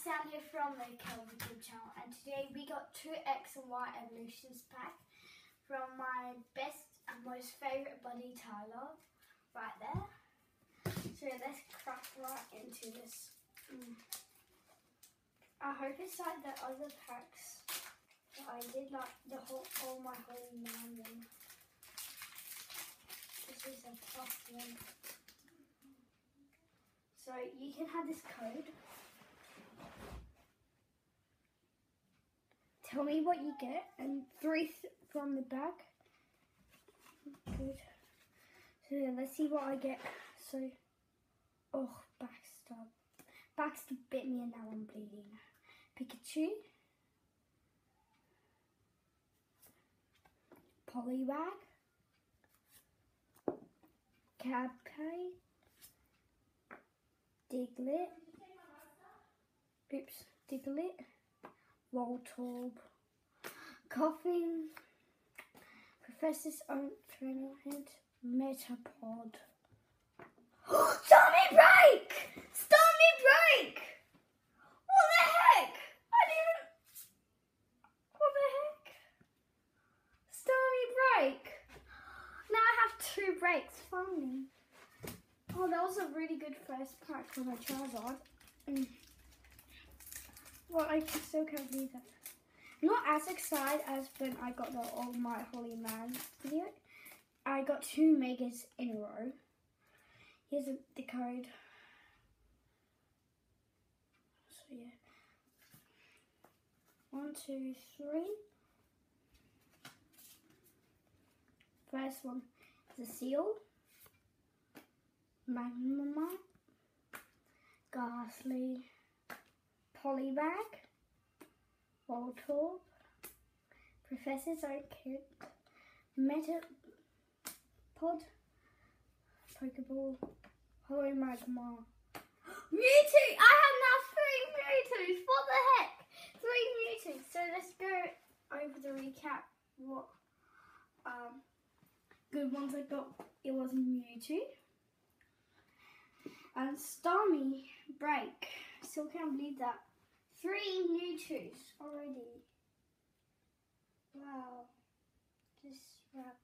Sam here from the Kelvin YouTube channel and today we got two X and Y Evolutions pack from my best and most favourite buddy Tyler right there. So let's crack right into this. Mm. I hope it's like the other packs that I did like the whole all my holy man one. This is a tough one. So you can have this code. Tell me what you get and three th from the back. Good. So yeah, let's see what I get. So, oh, Baxter. Baxter bit me and now I'm bleeding. Pikachu. Poliwag. Cabcay. Diglett. Oops, Diglett. Voltorb. Koffing. Professor's own trainer head. Metapod. Starmie break! Starmie break! What the heck? I didn't. What the heck? Starmie break. Now I have two breaks finally. Oh, that was a really good first pack for my Charizard. Mm. Well, I still can't believe that. Not as excited as when I got the All My Holy Man video. I got two megas in a row. Here's the code. So yeah. One, two, three. First one is a Seel. Magnemite. Gastly. Poliwag. Voltorb. Professor's Oak Kid. Metapod. Pokeball. Holo Magmar. Mewtwo! I have now three Mewtwo's! What the heck? Three Mewtwo's. So let's go over the recap. What um, good ones I got. It was Mewtwo. And Starmie Break. Still can't believe that. Three new Mewtwo's already. Wow. Just wrap